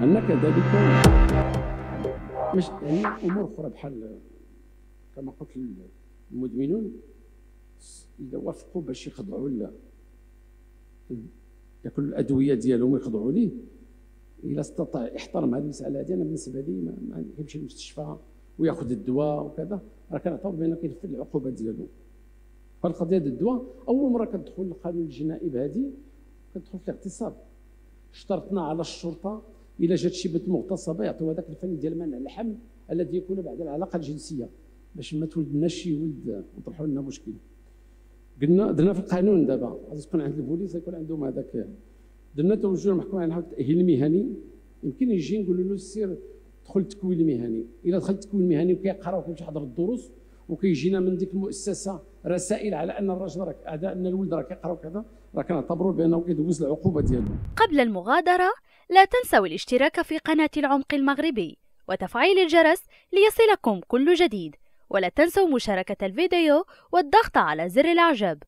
عندنا كذلك مش يعني أمور أخرى بحال كما قلت المدمنون إذا وافقوا باش يخضعوا ياكلوا الأدوية ديالهم ويخضعوا ليه. إلا استطاع يحترم هذه المسألة هذه أنا بالنسبة لي ما, ما يمشي للمستشفى ويأخذ الدواء وكذا. راه كنعتبر بانه كينفذ العقوبة ديالو. فالقضية ديال الدواء أول مرة كتدخل القانون الجنائي بهذه كتدخل في الاغتصاب اشترطنا على الشرطة إلى جات شي بنت مغتصبة يعطيو هذاك الفن ديال منع الحمل الذي يكون بعد العلاقة الجنسية باش ما تولدناش شي ولد وطرحوا لنا مشكل. قلنا درنا في القانون دابا غادي تكون عند البوليس يكون عندهم هذاك. درنا توجه المحكمه على التاهيل المهني يمكن يجي نقول له سير دخل التكوين المهني إلا دخل التكوين المهني وكيقرأ يحضر الدروس وكيجينا من ديك المؤسسة رسائل على أن الرجل راه أن الولد راه كيقرا وكذا راه كنعتبروا بأنه كيدوز العقوبة ديالو. قبل المغادرة لا تنسوا الاشتراك في قناة العمق المغربي وتفعيل الجرس ليصلكم كل جديد. ولا تنسوا مشاركة الفيديو والضغط على زر الإعجاب.